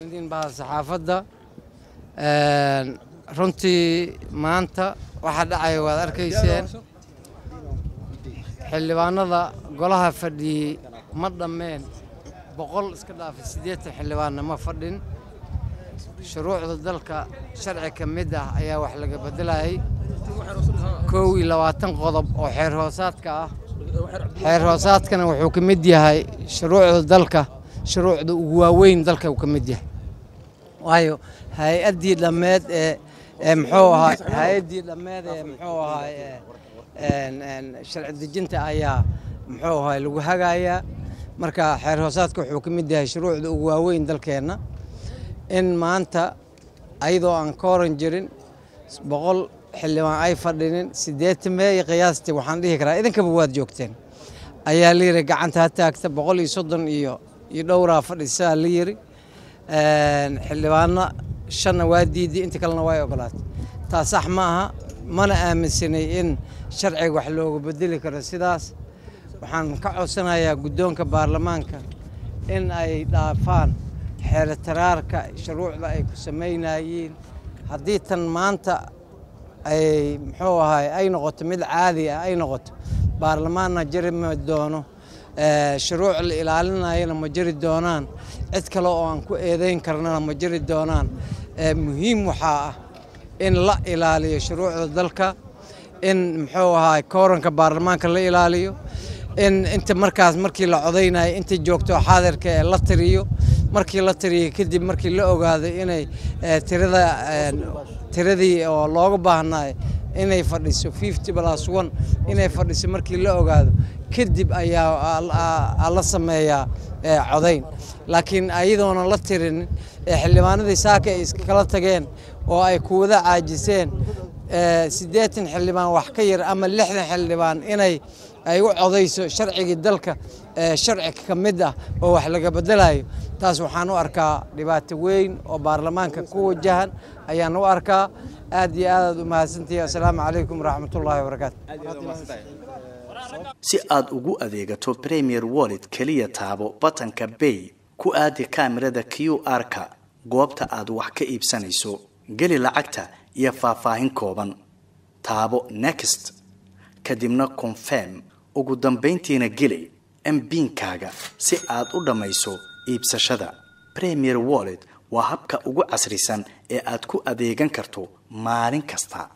saxaafadda. Runtii maanta waxaa dhacaya waad arkayseen. Xildhibaanada golaha fadhiyey ma dhammeen. Boqol iska dhaafay siddeetan xildhibaanna ma fadhin. Shuruucda dalka sharci ka mid ah ayaa wax laga beddelayay kow iyo labaatan qodob oo xeer hoosaadka ah. Xeer hoosaadkana wuxuu ka mid yahay shuruucda dalka shuruucda ugu waaweyn dalka uu ka mid yahay. Waayo hay'addii dhammeed ee muxuu ahaa hay'addii dhammeed ee muxuu ahaa sharci dejinta ayaa muxuu ahaa lagu hagayaa marka xeer hoosaadka wuxuu ka mid yahay shuruucda ugu waaweyn dalkeenna in maanta ayadoo aan ka oran jirin boqol xildhibaan ay fadhinin siddeetan meeyo qiyaastii waxaan dhihi karaa idinkaba waad joogteen ayaa la yidhi gacanta ha taagta boqol iyo soddon iyo iyo dhowraa fadhisaa la yidhi xildhibaano shanna waa diiday inta kalena waa ogolaatay. Taa sax ma aha mana aaminsanay in sharciga wax looga bedeli karo sidaas. Waxaan ka codsanayaa guddoonka baarlamaanka in ay dhaafaan xeerataraarka shuruucda ay ku samaynayeen haddii tan maanta ay muxuu ahay ay noqoto mid caadi ah ay noqoto baarlamaanna jiri ma doono shuruuc la ilaalinayana ma jiri doonaan? Cid kale oo aan ku eedeyn karnana ma jiri doonaan? Muhiim waxaa ah in la ilaaliyo shuruucda dalka in muxuu ahaa kooranka baarlamaanka la ilaaliyo in inta markaas markii la codaynayo inta joogto xaadirka ee la tiriyo markii la tiriyo kadib markii la ogaado inay tirada tiradii oo looga baahnaay inay fadhiso inay fadhiso markii la ogaado kadib ayaa la sameeyaa codayn laakiin ayadoona la tirin xildhibaanadii saaka ay iskala tageen oo ay kuwada caajiseen siddeetan xildhibaan wax ka yar ama lixdan xildhibaan inay ay u codayso sharcigii dalka sharci ka mid ah oo wax laga bedelayo. Taas waxaan u arkaa dhibaato weyn oo baarlamaanka ku wajahan. Ayaan u arkaa aad iyo aadaad u mahadsantihi assalaamu calaykum waraxmatullaahi wabarakaatu si aad ugu adeegato premier wallet keliya taabo batanka bay ku aadi kaamirada q r-ka goobta aad wax ka iibsanayso geli lacagta iyo faahfaahin kooban. Taabo next kadibna confirm. Ugu dambayntiina geli mbiinkaaga si aad u dhammayso iibsashada. Premier wallet waa habka ugu casrisan ee aad ku adeegan karto maalin kasta